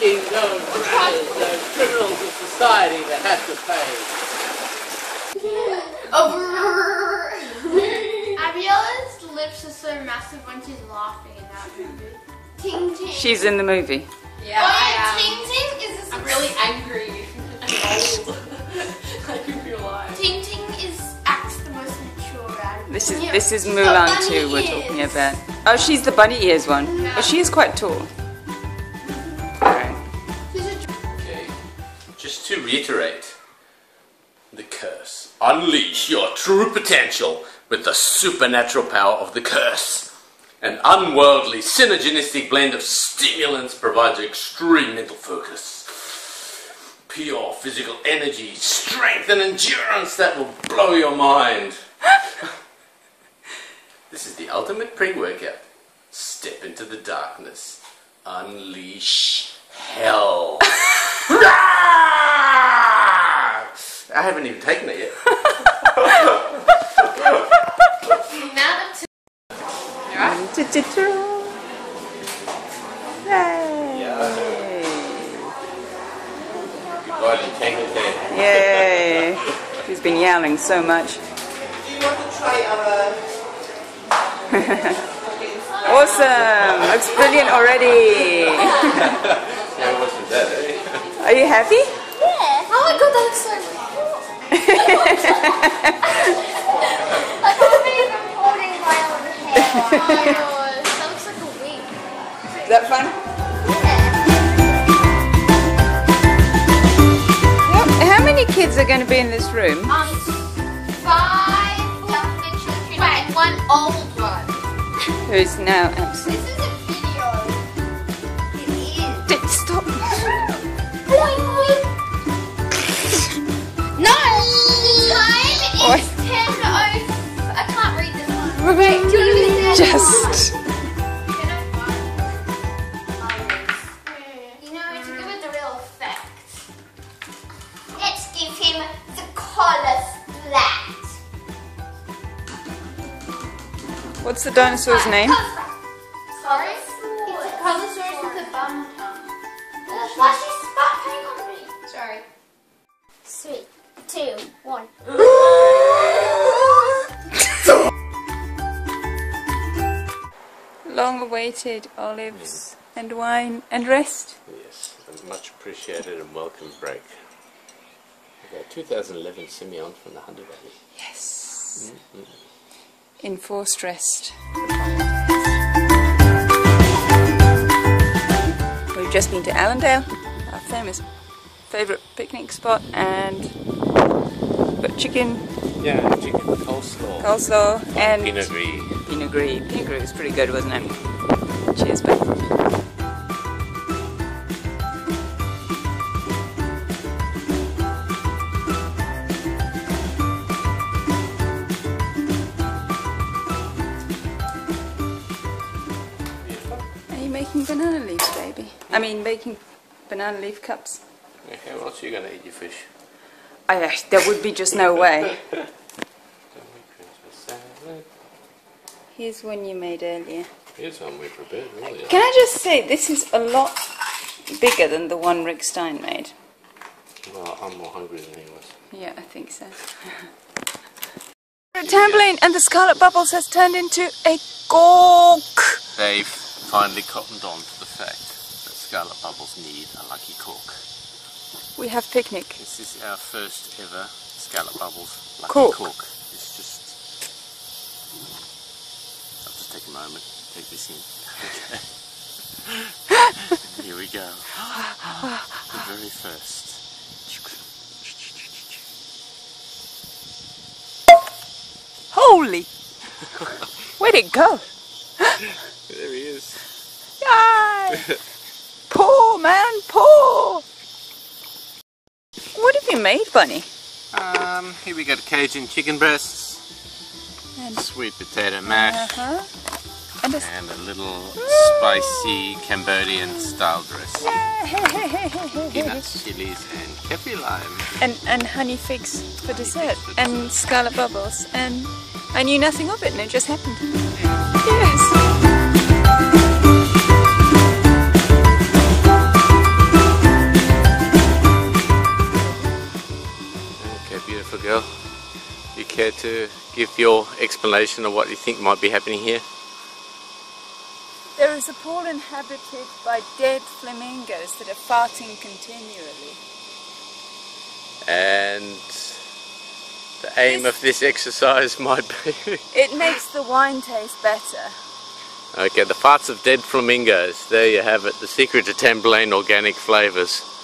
being those, those criminals of society that have to pay. Abiela's lips are so massive when she's laughing in that movie. Ting Ting. She's in the movie. Yeah, oh, I yeah. Ting Ting is. I'm really angry and old. like in real. Ting Ting is acts the most mature out of This is Yeah. this is Mulan bunny too. We're talking about. Oh, she's the bunny ears one. But she is quite tall. To reiterate, the curse. Unleash your true potential with the supernatural power of the curse. An unworldly, synergistic blend of stimulants provides extreme mental focus. Pure physical energy, strength, and endurance that will blow your mind. this is the ultimate pre workout. Step into the darkness. Unleash hell. I haven't even taken it yet. now that God, you take. Yay! She's been yowling so much. Do you want to try our... Awesome! Looks brilliant already. Yeah, it wasn't that, eh? Are you happy? Yeah. Oh my god, that looks so Is that fun? Yep. How many kids are going to be in this room? Um, five younger children and one old one. Who's now absent? Just. You know, to give it the real effect, let's give him the collar splat. What's the dinosaur's name? Sorry? It's a Colosaurus with a bum tongue. Uh, why she spat on me? Sorry. Three, two, one. Long awaited olives and wine and rest. Yes, a much appreciated and welcome break. Okay, 2011 Semillon from the Hunter Valley. Yes. Mm-hmm. Enforced rest. We've just been to Allendale, our famous favourite picnic spot, and chicken, Yeah, chicken coleslaw. coleslaw, and Pinot Gris. Pinot Gris. Pinot Gris was pretty good, wasn't it? Cheers, babe. Are you making banana leaves, baby? I mean, making banana leaf cups. Okay, what else are you going to eat your fish? I, there would be just no way. Here's one you made earlier. Here's one we prepared earlier. Can I just say, this is a lot bigger than the one Rick Stein made. Well, I'm more hungry than he was. Yeah, I think so. A Tamburlaine and the Scarlet Bubbles has turned into a cork. They've finally cottoned on to the fact that Scarlet Bubbles need a lucky cork. We have picnic. This is our first ever Scarlet Bubbles lucky Cork. cork. It's just. I'll just take a moment, take this in. Okay. Here we go. the very first. Holy! Where'd it go? There he is. Yay! poor man, poor! What have you made, Bunny? Um, here we got Cajun chicken breasts, And, sweet potato mash, uh-huh. and a and a little spicy Cambodian style dress. Peanuts, chilies, and kaffir lime. and, and honey figs for dessert, and scarlet bubbles, and I knew nothing of it, and it just happened. Yes. Girl. You care to give your explanation of what you think might be happening here? There is a pool inhabited by dead flamingos that are farting continually. And the aim of this exercise might be... It makes the wine taste better. okay, the farts of dead flamingos. There you have it, the secret to Tamburlaine organic flavours.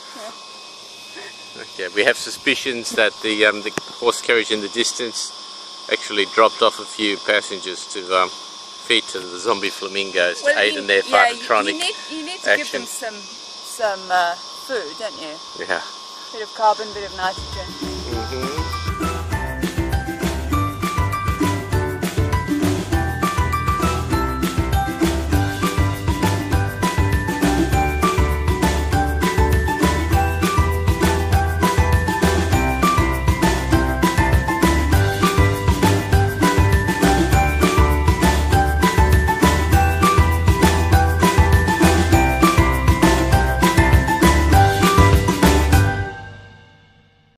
Okay, we have suspicions that the, um, the horse carriage in the distance actually dropped off a few passengers to um, feed to the zombie flamingos to aid you- in their yeah, you- fartatronic you, need, you need to give action. them some some uh, food, don't you? Yeah. Bit of carbon, bit of nitrogen.